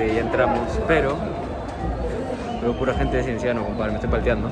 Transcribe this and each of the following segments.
este, ya entramos, pero veo pura gente de Cienciano, compadre, me estoy palteando.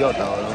又到了。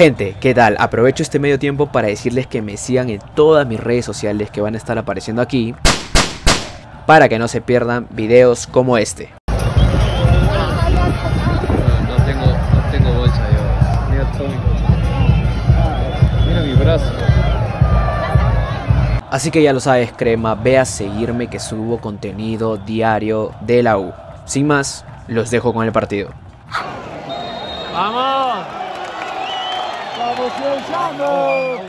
Gente, ¿qué tal? Aprovecho este medio tiempo para decirles que me sigan en todas mis redes sociales que van a estar apareciendo aquí para que no se pierdan videos como este. No, tengo, no tengo bolsa yo. Mira todo Mira mi brazo. Así que ya lo sabes, crema, ve a seguirme que subo contenido diario de la U. Sin más, los dejo con el partido. ¡Vamos! ¡Vamos, Cienciano!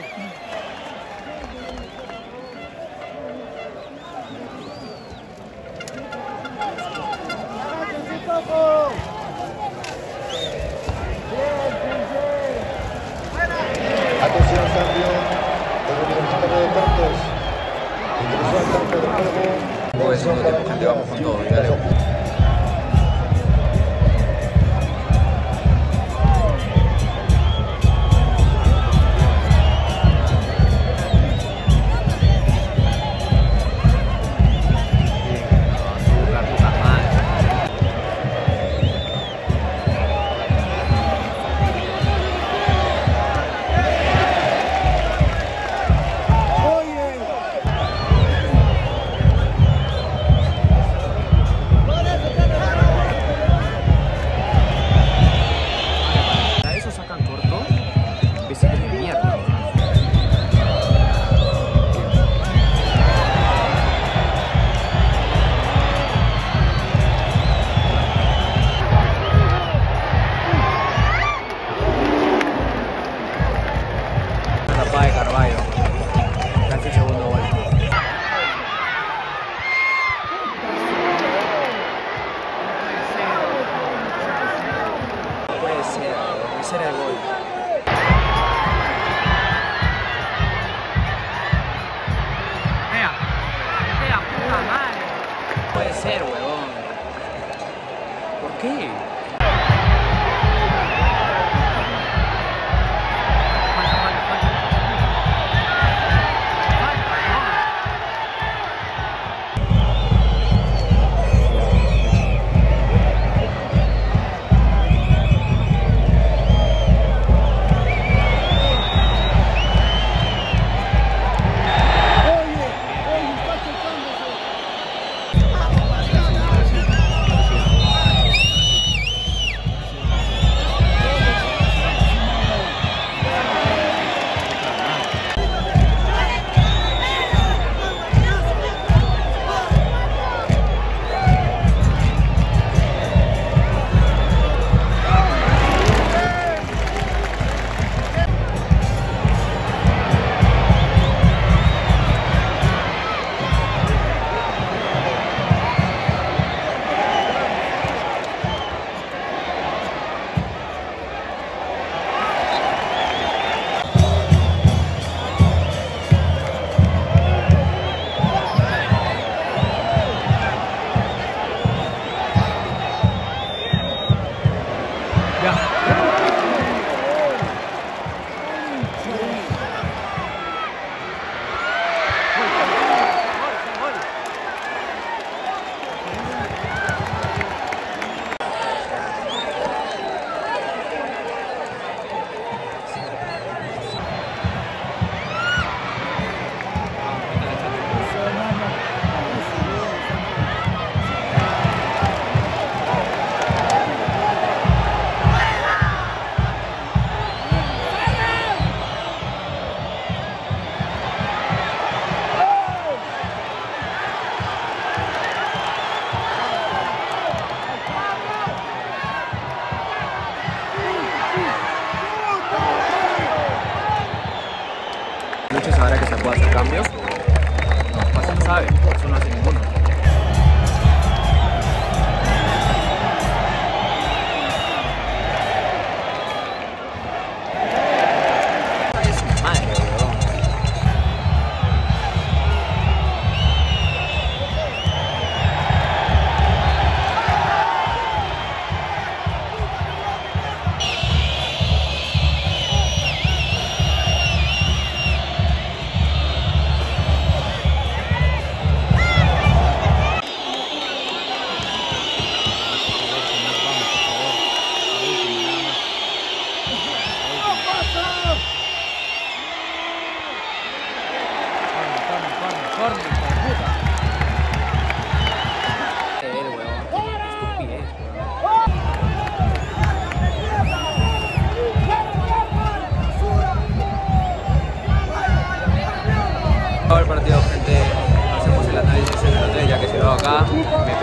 Atención, cambio. El director de deportes. Ingresó al campo de juego. Pues no tiempo, gente, vamos con todo. 他那个。muchos ahora que se puede hacer cambios. No, pues, 小老哥